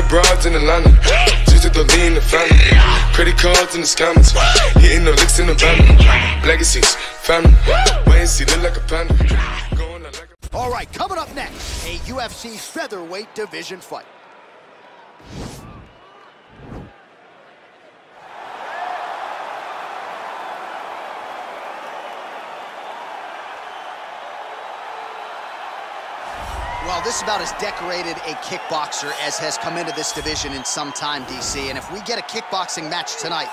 got broads in Atlanta. Just to the lean the family. Credit cards and the scammers. Hitting the licks in the van. Legacies, family. Wait and see, look like a panda. All right, coming up next, a UFC featherweight division fight. This is about as decorated a kickboxer as has come into this division in some time, DC. And if we get a kickboxing match tonight,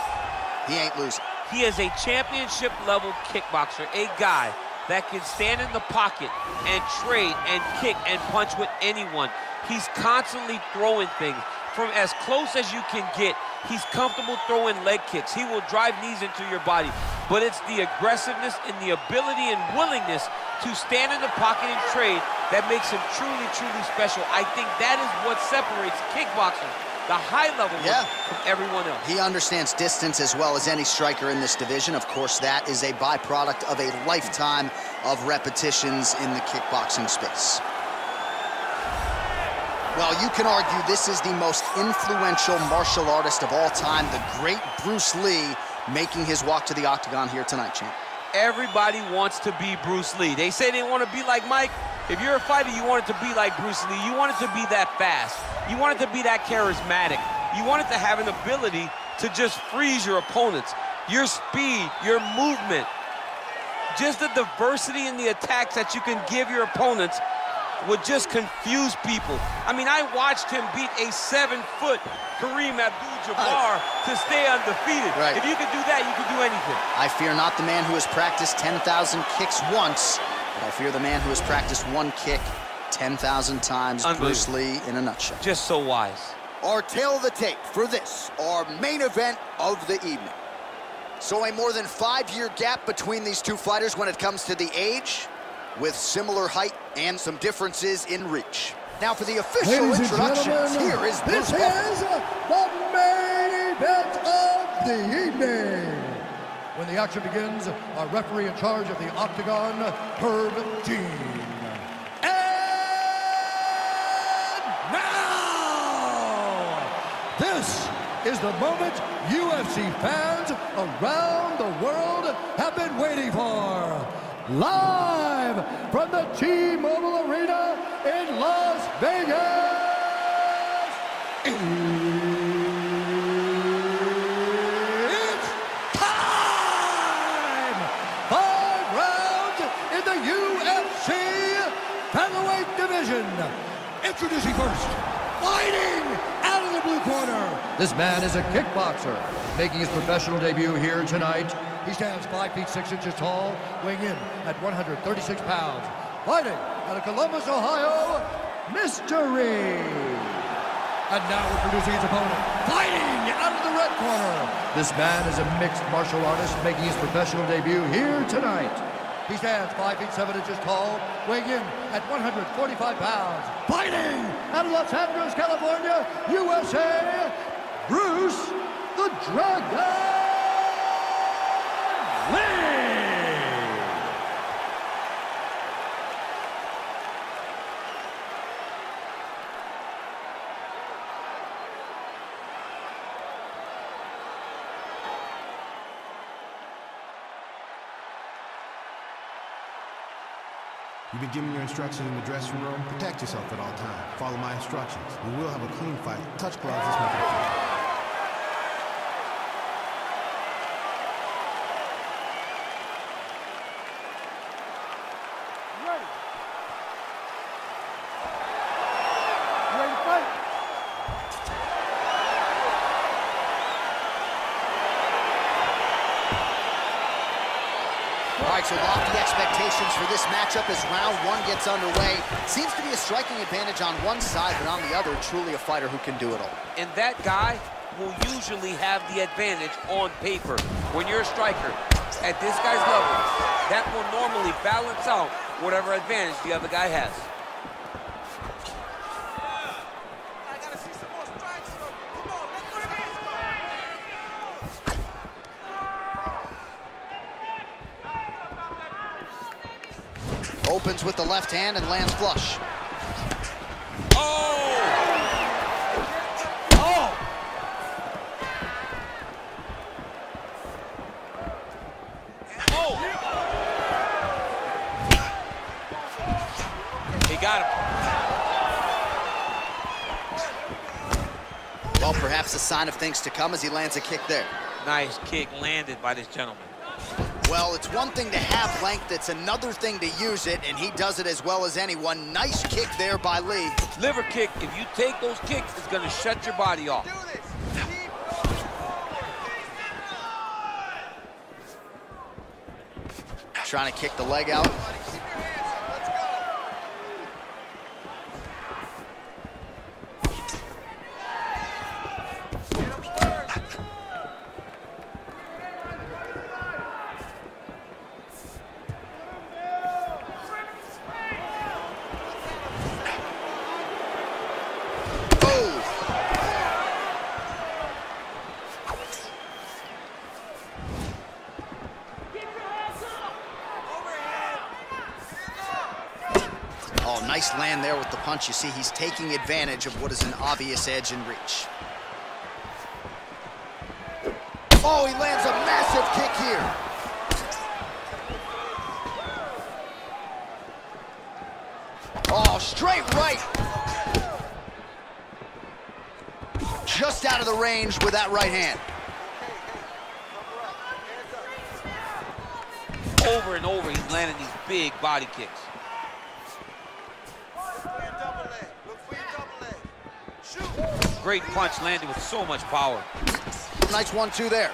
he ain't losing. He is a championship level kickboxer, a guy that can stand in the pocket and trade and kick and punch with anyone. He's constantly throwing things from as close as you can get. He's comfortable throwing leg kicks. He will drive knees into your body. But it's the aggressiveness and the ability and willingness to stand in the pocket and trade that makes him truly, truly special. I think that is what separates kickboxers, the high level Yeah. from everyone else. He understands distance as well as any striker in this division. Of course, that is a byproduct of a lifetime of repetitions in the kickboxing space. Well, you can argue this is the most influential martial artist of all time, the great Bruce Lee, making his walk to the octagon here tonight, champ. Everybody wants to be Bruce Lee. They say they want to be like Mike. If you're a fighter, you want it to be like Bruce Lee. You want it to be that fast. You want it to be that charismatic. You want it to have an ability to just freeze your opponents. Your speed, your movement, just the diversity in the attacks that you can give your opponents would just confuse people. I mean, I watched him beat a seven-foot Kareem Abdul-Jabbar to stay undefeated. Right. If you could do that, you could do anything. I fear not the man who has practiced 10,000 kicks once, but I fear the man who has practiced one kick 10,000 times. Bruce Lee in a nutshell. Just so wise. Our tale of the tape for this, our main event of the evening. So a more than five-year gap between these two fighters when it comes to the age, with similar height and some differences in reach. Now for the official Ladies introductions, gentlemen, here is this Bruce Buffer. is the main event of the evening. When the action begins, our referee in charge of the Octagon, Herb Dean. And now, this is the moment UFC fans around the world have been waiting for. Live from the T-Mobile Arena in Las Vegas. Introducing first, fighting out of the blue corner. This man is a kickboxer, making his professional debut here tonight. He stands 5 feet 6 inches tall, weighing in at 136 pounds. Fighting out of Columbus, Ohio, Mystery. And now we're introducing his opponent, fighting out of the red corner. This man is a mixed martial artist making his professional debut here tonight. He stands 5 feet 7 inches tall, weighing in at 145 pounds. Fighting out of Los Angeles, California, USA, Bruce the Dragon Lee. You've been given your instructions in the dressing room. Protect yourself at all times. Follow my instructions. We will have a clean fight. Touch gloves a fight. All right, so lofty expectations for this matchup as round one gets underway. Seems to be a striking advantage on one side, but on the other, truly a fighter who can do it all. And that guy will usually have the advantage on paper. When you're a striker, at this guy's level, that will normally balance out whatever advantage the other guy has. With the left hand and lands flush. Oh! Oh! Oh! He got him. Well, perhaps a sign of things to come as he lands a kick there. Nice kick landed by this gentleman. Well, it's one thing to have length, it's another thing to use it, and he does it as well as anyone. Nice kick there by Lee. Liver kick, if you take those kicks, it's gonna shut your body off. Trying to kick the leg out. Nice land there with the punch. You see he's taking advantage of what is an obvious edge and reach. Oh, he lands a massive kick here. Oh, straight right. Just out of the range with that right hand. Over and over, he's landing these big body kicks. Great punch landed with so much power. Nice one-two there.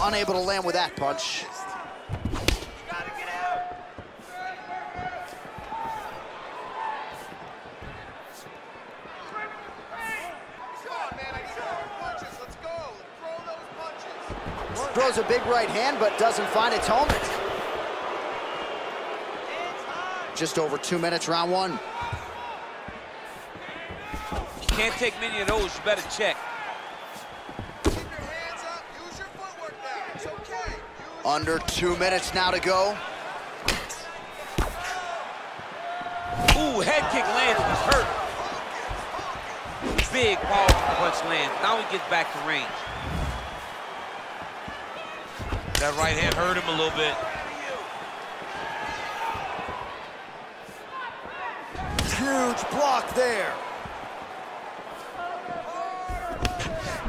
Unable to land with that punch. Throws a big right hand, but doesn't find its home. Just over two minutes, round one. You can't take many of those, you better check. Under two minutes now to go. Ooh, head kick lands, he's hurt. Big powerful punch lands. Now he gets back to range. That right hand hurt him a little bit. Huge block there.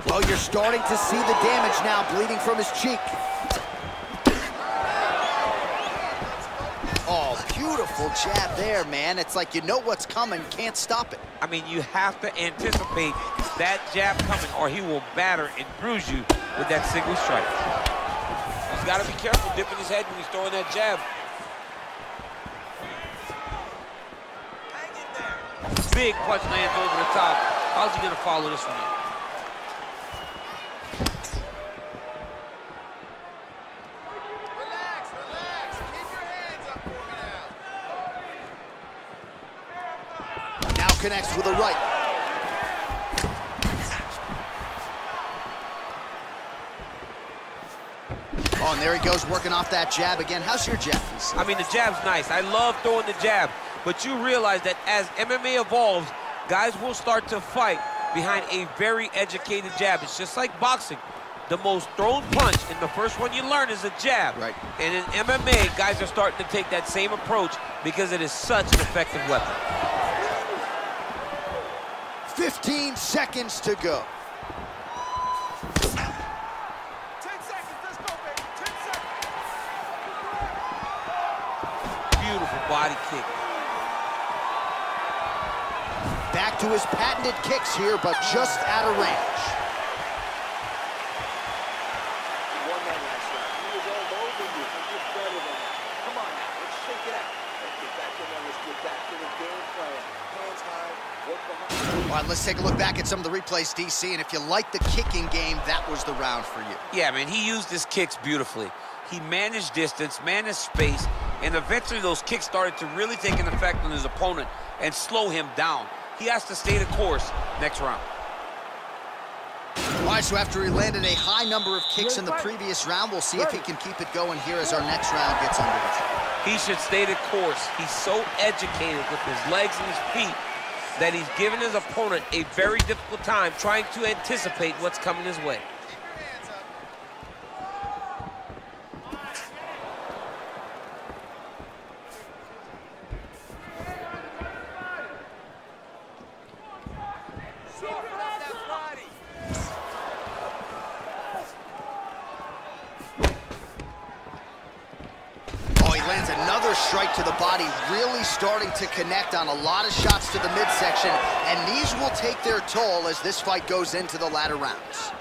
Well, you're starting to see the damage now, bleeding from his cheek. Oh, beautiful jab there, man. It's like you know what's coming, can't stop it. I mean, you have to anticipate that jab coming or he will batter and bruise you with that single strike. He's got to be careful dipping his head when he's throwing that jab. Big punch lands over the top. How's he gonna follow this one Relax, relax. Keep your hands up for me now. Now connects with a right. Oh, and there he goes, working off that jab again. How's your jab? I mean, the jab's nice. I love throwing the jab, but you realize that as MMA evolves, guys will start to fight behind a very educated jab. It's just like boxing. The most thrown punch, and the first one you learn is a jab. Right. And in MMA, guys are starting to take that same approach because it is such an effective weapon. 15 seconds to go. Seconds, go Beautiful body kick. To his patented kicks here, but just out of range. All right, let's take a look back at some of the replays, DC, and if you like the kicking game, that was the round for you. Yeah, man, he used his kicks beautifully. He managed distance, managed space, and eventually those kicks started to really take an effect on his opponent and slow him down. He has to stay the course next round. All right, so after he landed a high number of kicks in the previous round, we'll see if he can keep it going here as our next round gets underway. He should stay the course. He's so educated with his legs and his feet that he's given his opponent a very difficult time trying to anticipate what's coming his way. lands another strike to the body, really starting to connect on a lot of shots to the midsection, and these will take their toll as this fight goes into the latter rounds.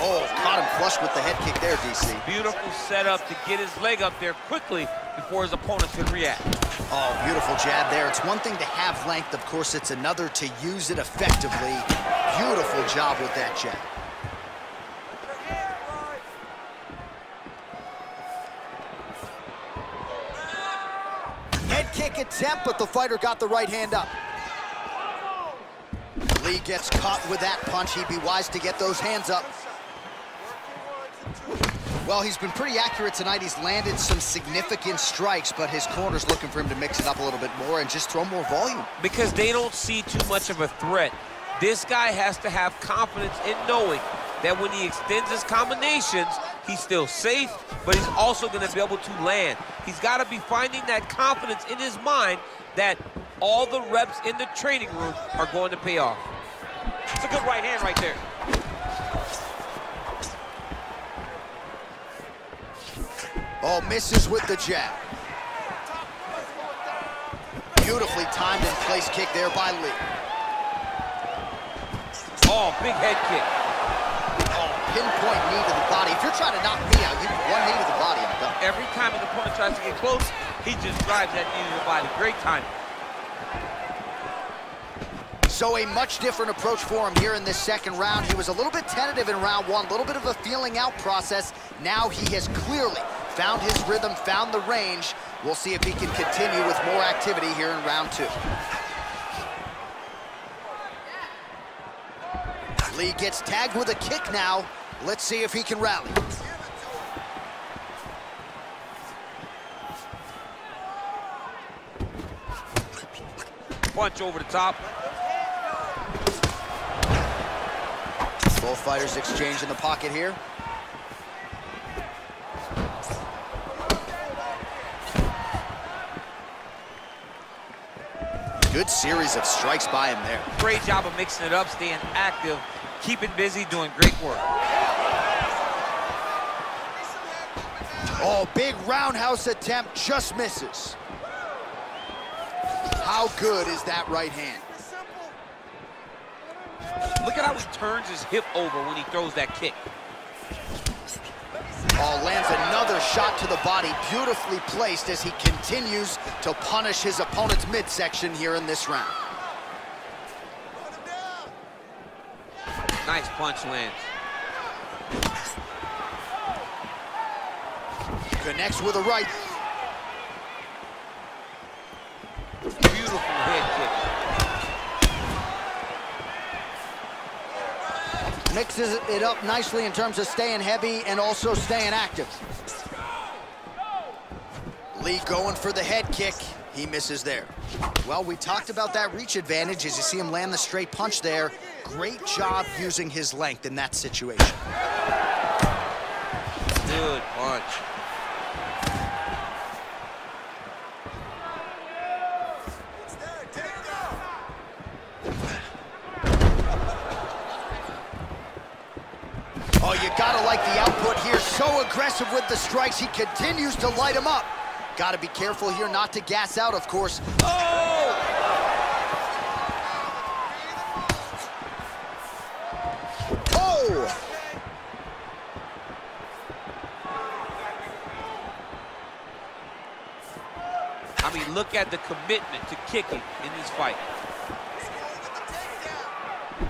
Oh, caught him flush with the head kick there, DC. Beautiful setup to get his leg up there quickly before his opponent can react. Oh, beautiful jab there. It's one thing to have length. Of course, it's another to use it effectively. Beautiful job with that jab. Attempt, but the fighter got the right hand up. Lee gets caught with that punch. He'd be wise to get those hands up. Well, he's been pretty accurate tonight. He's landed some significant strikes, but his corner's looking for him to mix it up a little bit more and just throw more volume. Because they don't see too much of a threat. This guy has to have confidence in knowing that when he extends his combinations, he's still safe, but he's also going to be able to land. He's got to be finding that confidence in his mind that all the reps in the training room are going to pay off. It's a good right hand right there. Oh, misses with the jab. Beautifully timed and placed kick there by Lee. Oh, big head kick. Pinpoint knee to the body. If you're trying to knock me out, you one knee to the body, I'm done. Every time an opponent tries to get close, he just drives that knee to the body. Great timing. So a much different approach for him here in this second round. He was a little bit tentative in round one, a little bit of a feeling out process. Now he has clearly found his rhythm, found the range. We'll see if he can continue with more activity here in round two. Lee gets tagged with a kick now. Let's see if he can rally. Punch over the top. Both fighters exchange in the pocket here. Good series of strikes by him there. Great job of mixing it up, staying active, keeping busy, doing great work. Oh, big roundhouse attempt, just misses. How good is that right hand? Look at how he turns his hip over when he throws that kick. Oh, lands another shot to the body, beautifully placed as he continues to punish his opponent's midsection here in this round. Nice punch lands. Connects with a right. Beautiful head kick. Mixes it up nicely in terms of staying heavy and also staying active. Lee going for the head kick. He misses there. Well, we talked about that reach advantage as you see him land the straight punch there. Great job using his length in that situation. Good punch. Oh, you gotta like the output here. So aggressive with the strikes. He continues to light him up. Gotta be careful here not to gas out, of course. Oh! Oh! I mean, look at the commitment to kicking in this fight.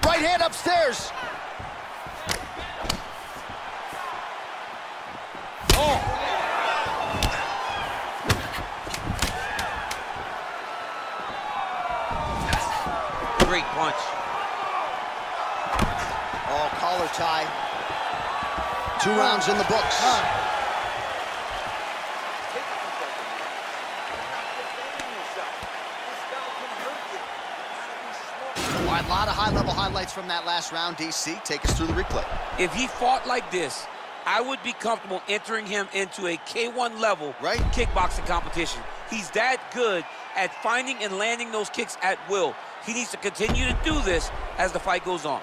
Right hand upstairs. Oh! Great punch. Oh, collar tie. Two rounds in the books. All a lot of high-level highlights from that last round, DC. Take us through the replay. If he fought like this, I would be comfortable entering him into a K1 level Right. kickboxing competition. He's that good at finding and landing those kicks at will. He needs to continue to do this as the fight goes on.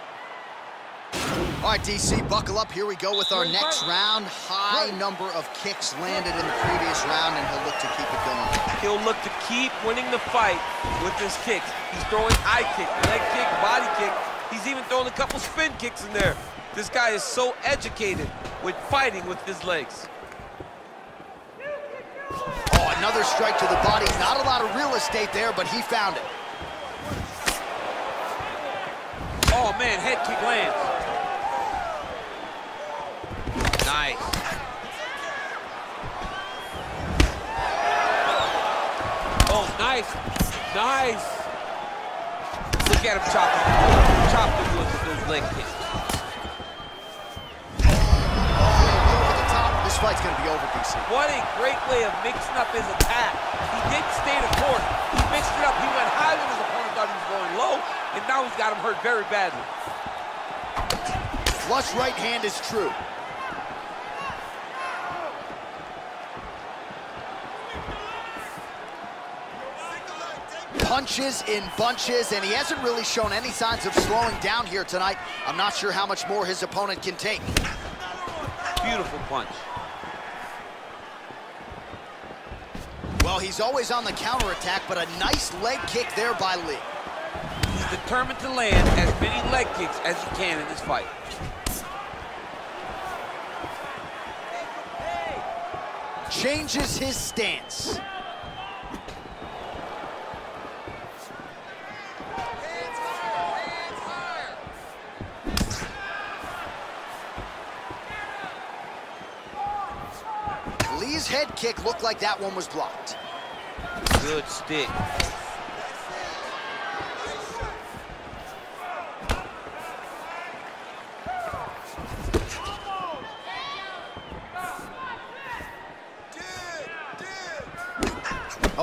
All right, DC, buckle up. Here we go with our next round. High number of kicks landed in the previous round, and he'll look to keep it going. He'll look to keep winning the fight with his kicks. He's throwing eye kick, leg kick, body kick. He's even throwing a couple spin kicks in there. This guy is so educated with fighting with his legs. Oh, another strike to the body. Not a lot of real estate there, but he found it. Oh, man, head kick lands. Nice. Oh, nice. Nice. Look at him chop him. Chop him with those leg kicks. Over the top. This fight's going to be over, DC. What a great way of mixing up his attack. He didn't stay the course. He mixed it up. He went high when his opponent thought he was going low, and now he's got him hurt very badly. Flush right hand is true. Punches in bunches, and he hasn't really shown any signs of slowing down here tonight. I'm not sure how much more his opponent can take. Beautiful punch. Well, he's always on the counterattack, but a nice leg kick there by Lee. He's determined to land as many leg kicks as he can in this fight. Changes his stance. Hands higher, hands higher. Lee's head kick looked like that one was blocked. Good stick.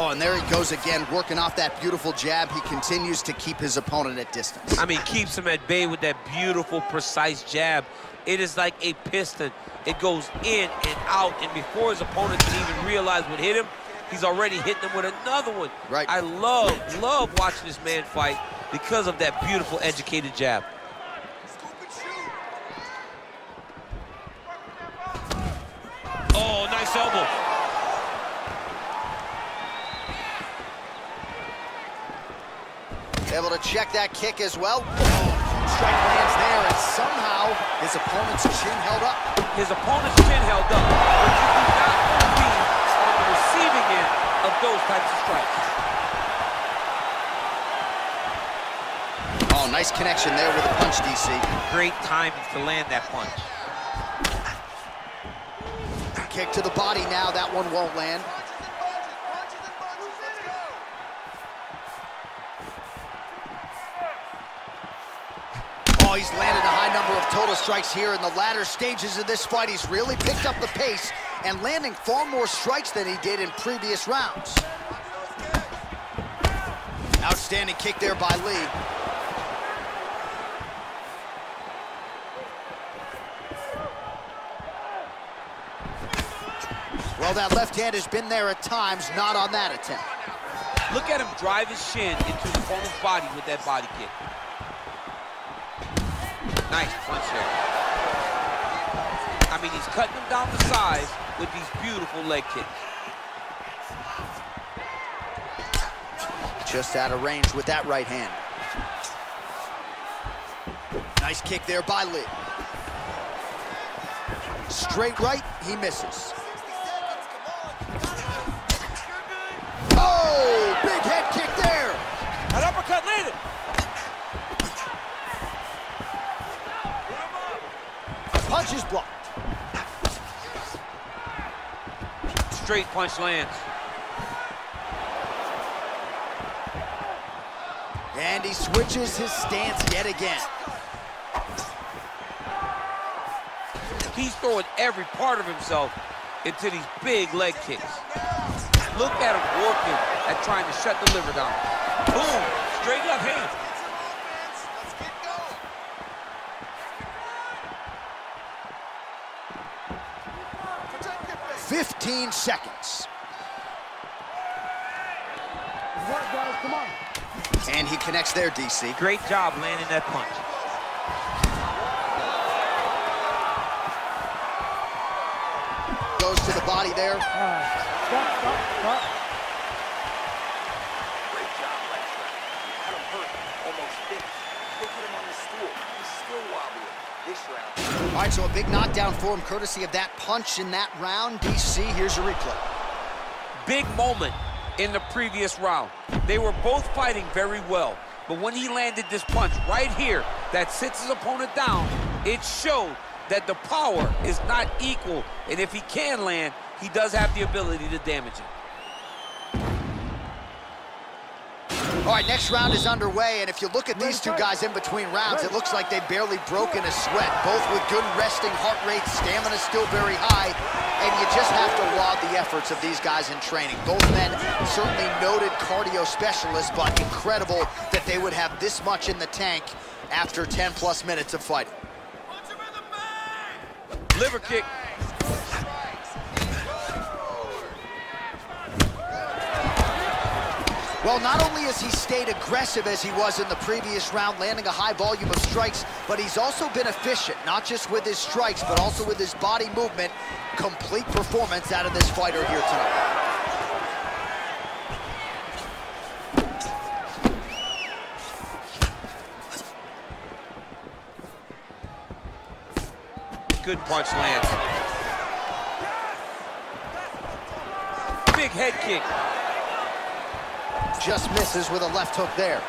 Oh, and there he goes again, working off that beautiful jab. He continues to keep his opponent at distance. I mean, keeps him at bay with that beautiful, precise jab. It is like a piston. It goes in and out, and before his opponent can even realize what hit him, he's already hitting him with another one. Right. I love, love watching this man fight because of that beautiful, educated jab. Scoop and shoot. Oh, nice elbow. Able to check that kick as well. Strike lands there, and somehow his opponent's chin held up. His opponent's chin held up, but you do not want to be on the receiving end of those types of strikes. Oh, nice connection there with a punch, DC. Great timing to land that punch. Kick to the body now. That one won't land. Oh, he's landed a high number of total strikes here in the latter stages of this fight. He's really picked up the pace and landing far more strikes than he did in previous rounds. Outstanding kick there by Lee. Well, that left hand has been there at times, not on that attempt. Look at him drive his shin into his opponent's body with that body kick. Nice punch there. I mean, he's cutting him down to size with these beautiful leg kicks. Just out of range with that right hand. Nice kick there by Lee. Straight right, he misses. 60 seconds, come on. Oh, big head kick there. An uppercut landed. Punch is blocked. Straight punch lands. And he switches his stance yet again. He's throwing every part of himself into these big leg kicks. Look at him working at trying to shut the liver down. Boom, straight left hand. 15 seconds. And he connects there, DC. Great job landing that punch. Goes to the body there. Uh, stop, stop, stop. Right, so a big knockdown for him, courtesy of that punch in that round. DC, here's a replay. Big moment in the previous round. They were both fighting very well. But when he landed this punch right here that sits his opponent down, it showed that the power is not equal. And if he can land, he does have the ability to damage it. All right, next round is underway, and if you look at these two guys in between rounds, it looks like they've barely broken a sweat, both with good resting heart rates, stamina still very high, and you just have to laud the efforts of these guys in training. Both men certainly noted cardio specialists, but incredible that they would have this much in the tank after 10 plus minutes of fighting. Liver kick. Well, not only has he stayed aggressive as he was in the previous round, landing a high volume of strikes, but he's also been efficient, not just with his strikes, but also with his body movement. Complete performance out of this fighter here tonight. Good punch lands. Big head kick. Just misses with a left hook there.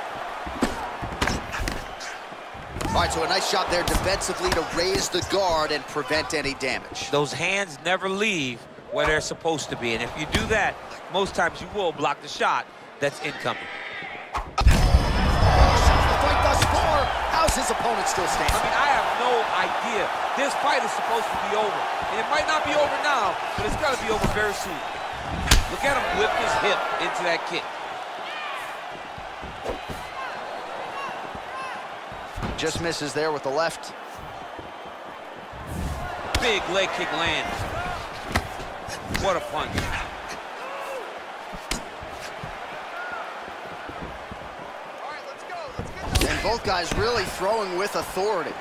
All right, so a nice shot there defensively to raise the guard and prevent any damage. Those hands never leave where they're supposed to be. And if you do that, most times you will block the shot that's incoming. The fight thus far, how's his opponent still standing? I mean, I have no idea. This fight is supposed to be over. And it might not be over now, but it's got to be over very soon. Look at him whip his hip into that kick. Just misses there with the left. Big leg kick lands. What a punch. All right, let's go. Let's get. And both guys really throwing with authority.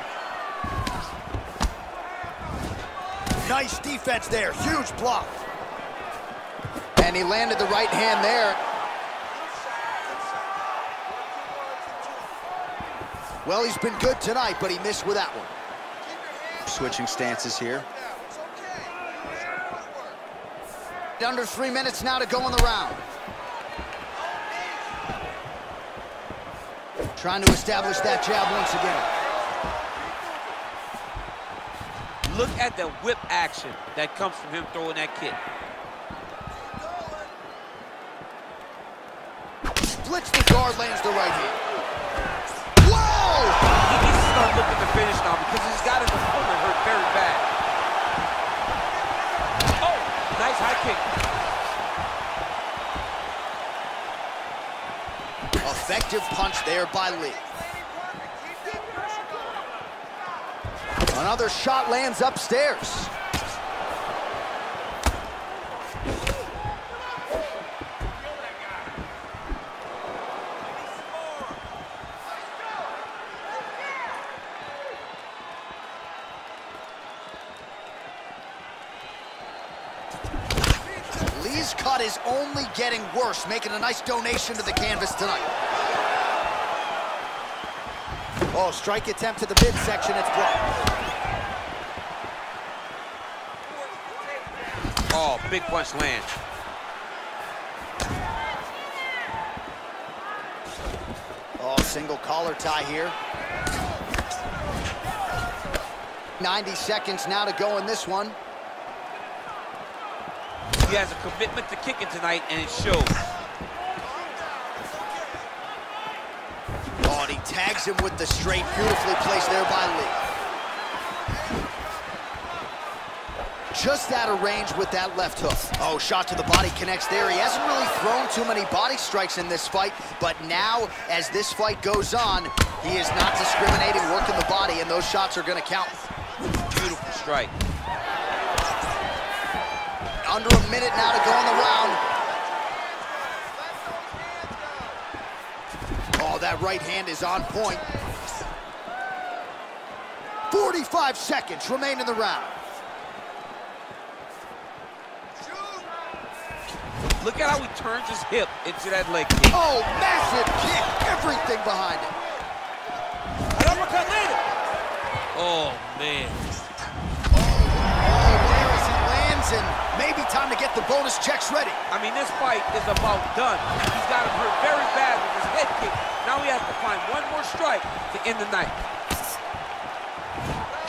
Nice defense there, huge block. And he landed the right hand there. Well, he's been good tonight, but he missed with that one. Switching stances here. Now, it's okay. Good work. Under three minutes now to go in the round. Trying to establish that jab once again. Look at the whip action that comes from him throwing that kick. Splits the guard, lands the right hand. Because he's got his opponent hurt very bad. Oh, nice high kick. Effective punch there by Lee. Another shot lands upstairs. Lee's cut is only getting worse, making a nice donation to the canvas tonight. Oh, strike attempt to the midsection, it's blocked. Oh, big punch lands. Oh, single collar tie here. 90 seconds now to go in this one. He has a commitment to kicking tonight, and it shows. Oh, and he tags him with the straight, beautifully placed there by Lee. Just out of range with that left hook. Oh, shot to the body connects there. He hasn't really thrown too many body strikes in this fight, but now, as this fight goes on, he is not discriminating, working the body, and those shots are gonna count. Beautiful strike. Under a minute now to go in the round. Oh, that right hand is on point. 45 seconds remain in the round. Look at how he turns his hip into that leg kick. Oh, massive kick. Everything behind it. An uppercut landed. Oh, man. Time to get the bonus checks ready. I mean, this fight is about done. He's got him hurt very bad with his head kick. Now he has to find one more strike to end the night.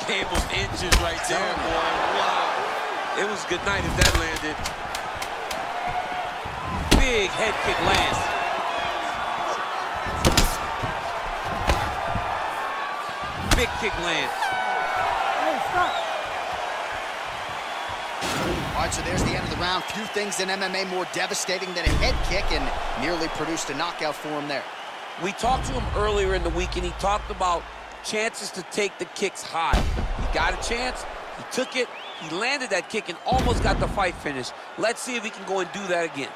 Game of inches right there, boy. Wow. It was a good night if that landed. Big head kick lands. Big kick lands. All right, so there's the end of the round. Few things in MMA more devastating than a head kick, and nearly produced a knockout for him there. We talked to him earlier in the week, and he talked about chances to take the kicks high. He got a chance, he took it, he landed that kick and almost got the fight finished. Let's see if he can go and do that again.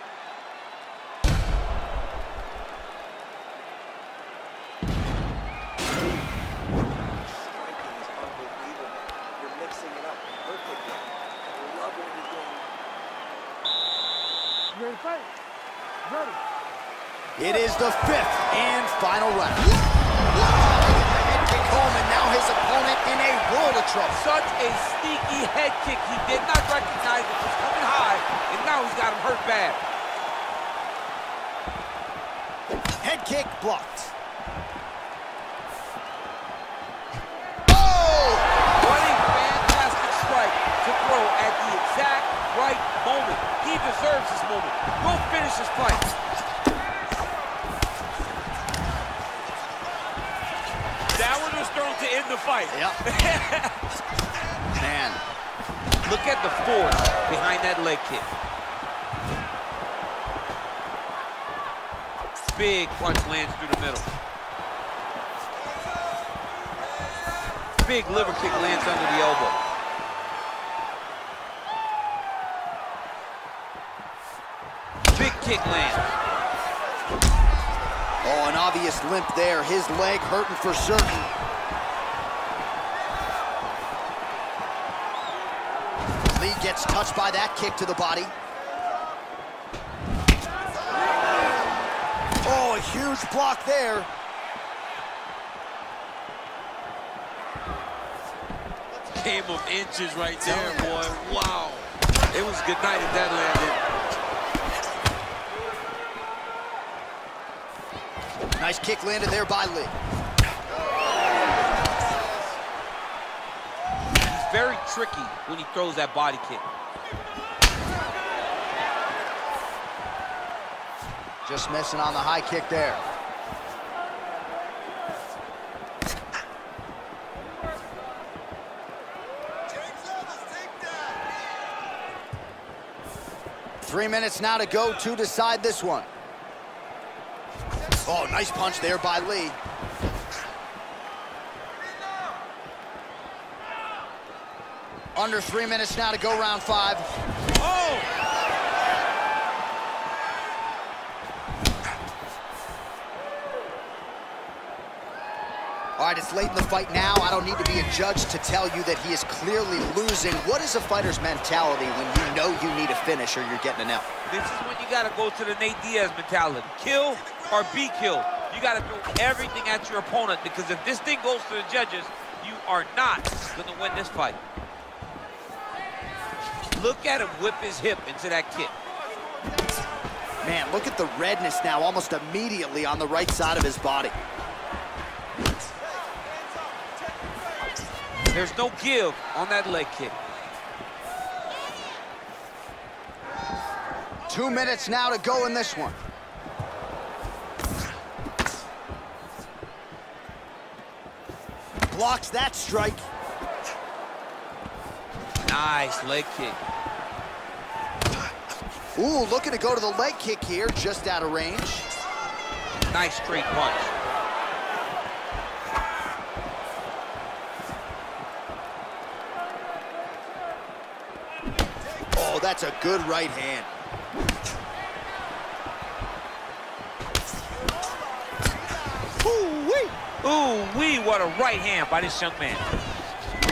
Such a sneaky head kick. He did not recognize it was coming high, and now he's got him hurt bad. Head kick blocked. Oh! What a fantastic strike to throw at the exact right moment. He deserves this moment. We'll finish this fight. That one was thrown to end the fight. Yep. Look at the force behind that leg kick. Big punch lands through the middle. Big liver kick lands under the elbow. Big kick lands. oh, an obvious limp there. His leg hurting for certain. Touched by that kick to the body. Oh, a huge block there. Game of inches right there, boy. Wow. It was a good night if that landed. Nice kick landed there by Lee. He's very tricky when he throws that body kick. Just missing on the high kick there. Three minutes now to go to decide this one. Oh, nice punch there by Lee. Under three minutes now to go round five. Oh! All right, it's late in the fight now. I don't need to be a judge to tell you that he is clearly losing. What is a fighter's mentality when you know you need a finish or you're getting an L? This is when you gotta go to the Nate Diaz mentality. Kill or be killed. You gotta throw everything at your opponent because if this thing goes to the judges, you are not gonna win this fight. Look at him whip his hip into that kick. Man, look at the redness now almost immediately on the right side of his body. There's no give on that leg kick. Two minutes now to go in this one. Blocks that strike. Nice leg kick. Ooh, looking to go to the leg kick here, just out of range. Nice straight punch. That's a good right hand. Ooh-wee. Ooh, wee, what a right hand by this young man.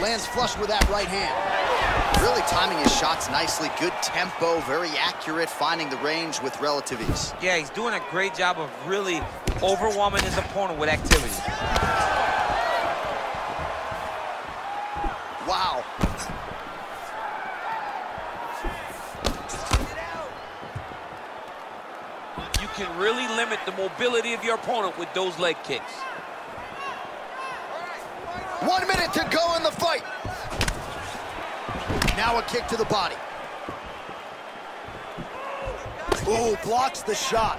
Lands flush with that right hand. Really timing his shots nicely. Good tempo, very accurate, finding the range with relative ease. Yeah, he's doing a great job of really overwhelming his opponent with activity. Wow. You can really mobility of your opponent with those leg kicks. One minute to go in the fight. Now a kick to the body. Ooh, blocks the shot.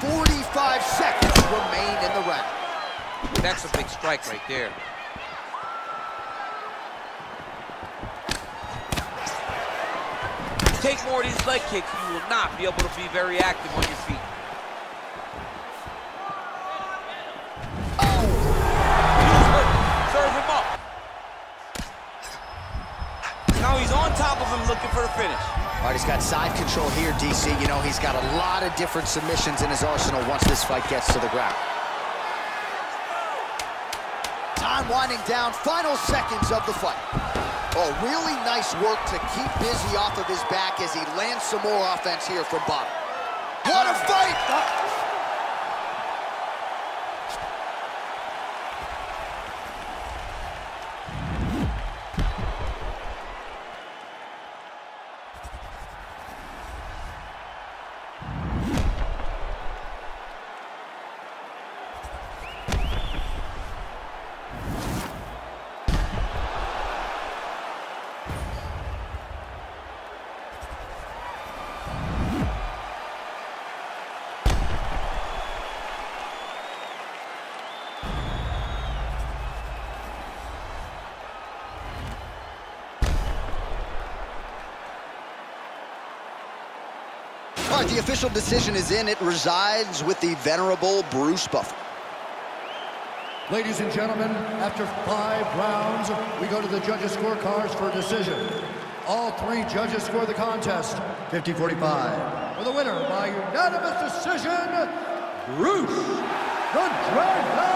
45 seconds remain in the round. That's a big strike right there. Take more of these leg kicks, you will not be able to be very active on your feet. Oh! Up. Now he's on top of him looking for the finish. All right, he's got side control here, DC. You know, he's got a lot of different submissions in his arsenal once this fight gets to the ground. Time winding down, final seconds of the fight. Oh, really nice work to keep busy off of his back as he lands some more offense here from bottom. What a fight! All right, the official decision is in. It resides with the venerable Bruce Buffer. Ladies and gentlemen, after five rounds, we go to the judges' scorecards for a decision. All three judges score the contest 50-45. For the winner by unanimous decision, Bruce the Dragon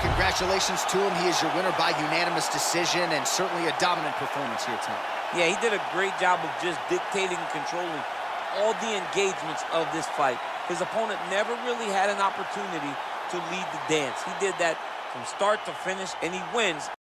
congratulations to him. He is your winner by unanimous decision and certainly a dominant performance here tonight. Yeah, he did a great job of just dictating and controlling all the engagements of this fight. His opponent never really had an opportunity to lead the dance. He did that from start to finish, and he wins